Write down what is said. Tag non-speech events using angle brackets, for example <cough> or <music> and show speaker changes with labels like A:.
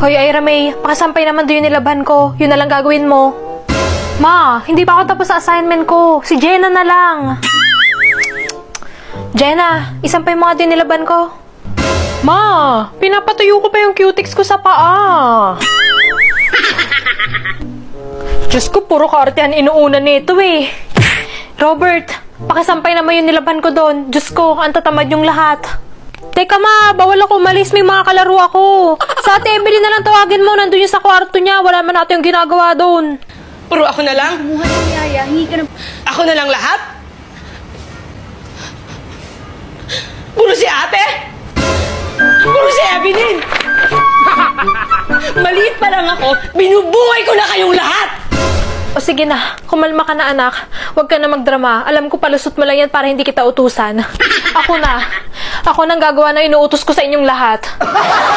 A: Hoy, Ira May, pakasampay naman doon yung nilaban ko. Yun na lang gagawin mo. Ma, hindi pa ako tapos sa assignment ko. Si Jenna na lang. Jenna, isampay mo nga din nilaban ko. Ma, pinapatuyo ko pa yung cutics ko sa paa. Diyos ko, puro kaartehan inuuna nito eh. Robert, pakisampay naman yung nilaban ko doon. Diyos ko, ang tatamad yung lahat. Teka ma, bawal ako umalis. May mga kalaro ako. Sa ate Emily na lang tawagin mo. Nandun yung sa kwarto niya. Wala man natin yung ginagawa doon.
B: Puro ako na lang?
C: Kumuha ng yaya, hingi ka ng...
B: Ako na lang lahat? Puro si ate? Puro si Evelyn? <laughs> Maliit pa lang ako, binubuhay ko na kayong lahat!
A: O sige na, kumalma ka na anak. Huwag ka na magdrama. Alam ko palusot mo lang yan para hindi kita utusan. Ako na. Ako nang gagawa na inuutos ko sa inyong lahat. <laughs>